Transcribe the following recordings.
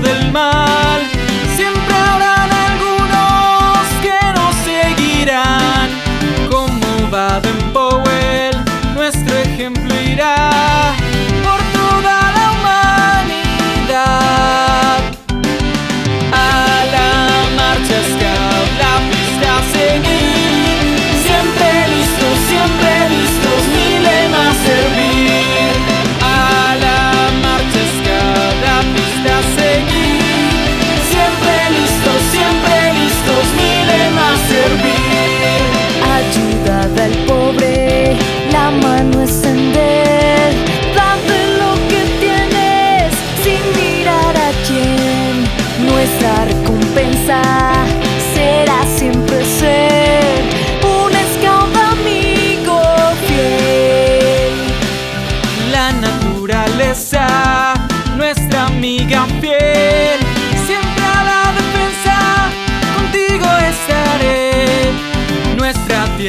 del mar.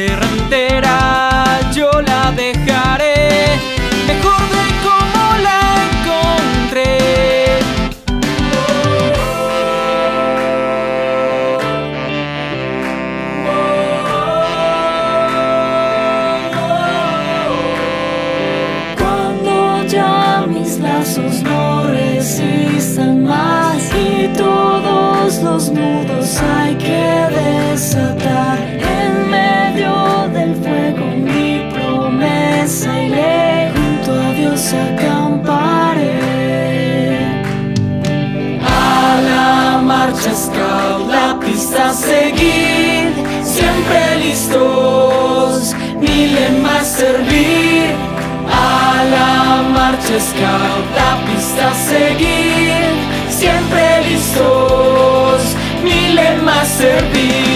tierra yo la dejaré mejor de como la encontré. Cuando ya mis lazos no resistan más y todos los nudos hay que deshacer. Y ley. Junto a Dios acamparé. A la marcha scout, la pista seguir. Siempre listos, mi lema es servir. A la marcha scout, la pista seguir. Siempre listos, mi lema es servir.